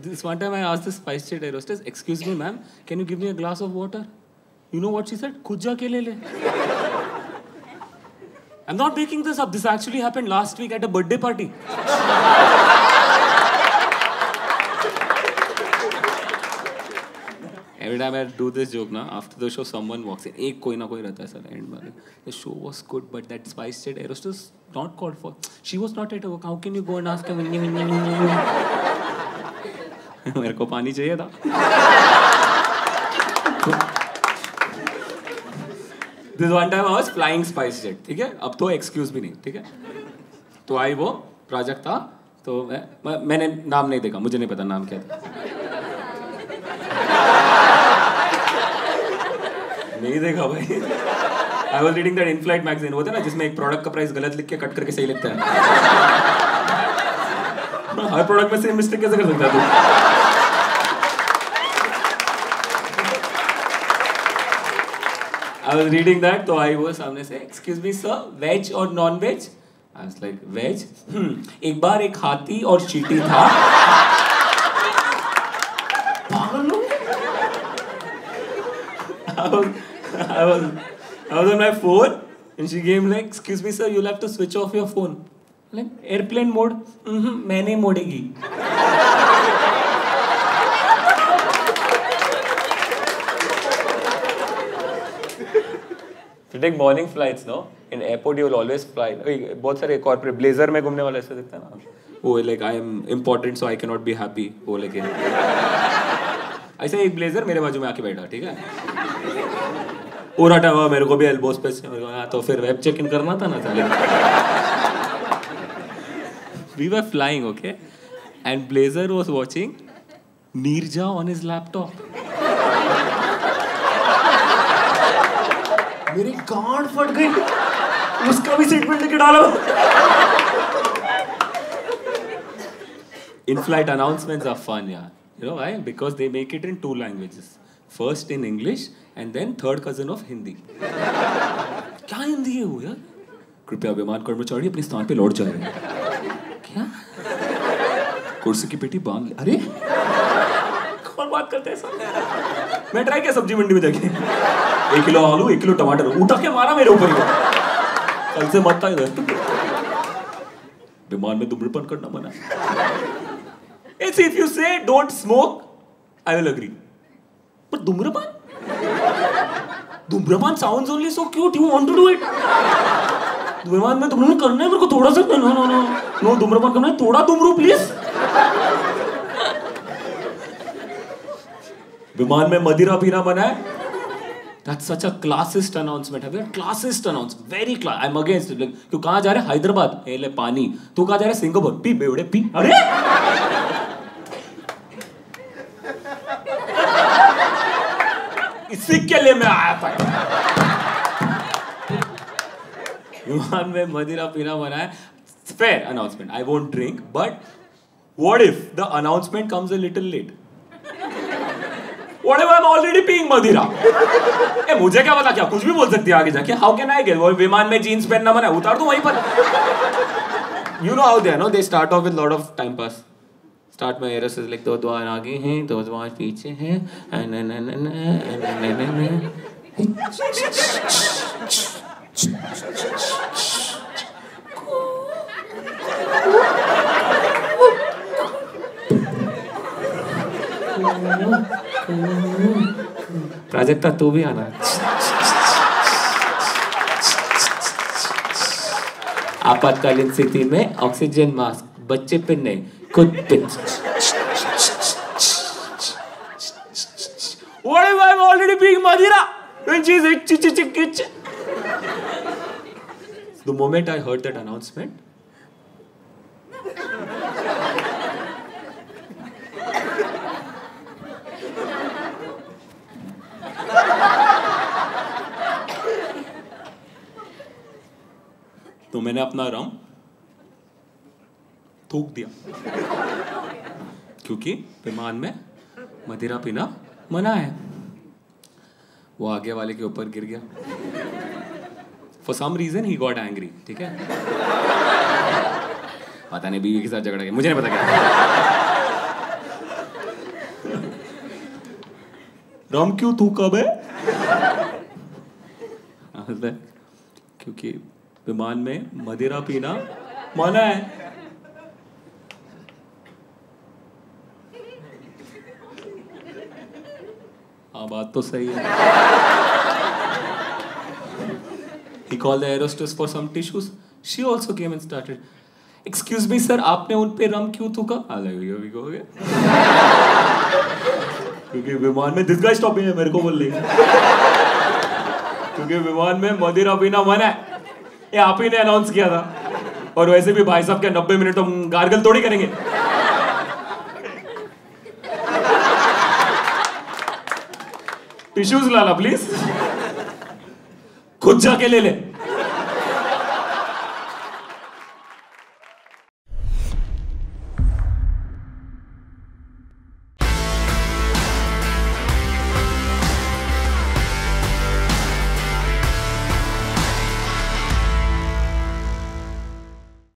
This one time I asked the spice jet air hostess, "Excuse me, ma'am, can you give me a glass of water?" You know what she said? खुद जाके ले ले. I'm not making this up. This actually happened last week at a birthday party. Every time I do this joke ना, after the show someone walks in. एक कोई ना कोई रहता है सर end में. The show was good, but that spice jet air hostess not called for. She was not at work. How can you go and ask her? मेरे को पानी चाहिए था. This one time I was flying spice jet. ठीक है? अब तो excuse भी नहीं. ठीक है? तो आई वो प्राजक्ता तो मैं, मैंने नाम नहीं देखा मुझे नहीं पता नाम क्या था नहीं देखा भाई I was reading that in flight magazine होता है ना जिसमें एक प्रोडक्ट का प्राइस गलत लिख के कट करके सही लिखता है हर प्रोडक्ट में सेम मिस्टेक कैसे कर सकता है तू I was reading that, तो आई वो सामने से एक्सक्यूज मी सर वेज और non veg I was like veg एक बार एक हाथी और चीटी था हो I was, I was, I was on my phone and she came like, excuse me sir, you'll have to switch off your phone. Like, airplane mode? Mm-hmm, मैं नहीं मोड़ेगी. Take morning flights, no? In airport you will always fly. बहुत सारे corporate blazer में घूमने वाले ऐसे दिखता है ना. वो like I am important so I cannot be happy. वो लेके. ऐसे एक ब्लेजर मेरे बाजू में आके बैठा ठीक है पूरा टाइम हुआ मेरे को भी एल्बोस पे से हाँ, तो फिर वेब चेक इन करना था ना साले we were flying okay and blazer was watching Neerja on his laptop मेरी गांड फट गई। उसका भी सीट लेके डालो। In flight announcements are fun यार because they make it in two languages first in English and then third cousin of Hindi क्या हिंदी है वो यार? कृपया विमान कर्मचारी अपने स्थान पे लौट जाए। क्या? कुर्सी की पेटी बाँध ले। अरे! कौन बात करते हैं मैं ट्राई किया सब्ज़ी मंडी में जाके। एक किलो आलू एक किलो टमाटर उठा के मारा मेरे ऊपर कल से मत था इधर विमान में धूम्रपान करना मना है It's if you say don't smoke, I will agree. But धूम्रपान? धूम्रपान sounds only so cute. You want to do it? विमान में धूम्रपान करना है मेरे को थोड़ा सा नो नो नो नो धूम्रपान करना है थोड़ा धूम्रो प्लीज़ विमान में मदिरा पीना मना है A classist announcement. Have you heard classist announcement? Very class. I'm against it. Like, तू कहाँ जा रहे हैदराबाद। ए ले पानी। तू कहाँ जा रहे सिंगापुर। P बेवड़े P. अरे! इसी के लिए मैं आया था। विमान में मदिरा पीना मना है। Fair announcement I won't drink but what if the announcement comes a little late Already peeing मदिरा ए मुझे क्या पता क्या कुछ भी बोल सकती है आगे जाके हाउ कैन आई गेट वो विमान में जीन्स पहनना मना है उतार दूँ वहीं पर you know how they know they start off with lot of time pass start में एरस इज़ लाइक दो द्वार आगे हैं दो द्वार पीछे हैं एन एन प्राजक्ता तू भी आना आपातकालीन स्थिति में ऑक्सीजन मास्क बच्चे पे नहीं खुद पे What if I'm already being Madira? When she's a ch ch ch ch The moment I heard that announcement, तो मैंने अपना रम थूक दिया। क्योंकि विमान में मदिरा पीना मना है। वो आगे वाले के ऊपर गिर गया। For some reason he got angry ठीक है? पता नहीं, बीवी के साथ झगड़ा गया मुझे नहीं पता क्या। रम क्यों थूका बे? क्योंकि विमान में मदिरा पीना मना है हाँ बात तो सही है He called the aerostess for some tissues. She also came and started. Excuse me, sir, आपने उन पे रम क्यों थूका? क्योंकि विमान में दिस गाइस है मेरे को बोल रही क्योंकि विमान में मदिरा पीना मना है ये आप ही ने अनाउंस किया था। और वैसे भी भाई साहब के 90 मिनट तो गार्गल थोड़ी करेंगे। टिश्यूज लाना प्लीज़ खुद जाके ले ले।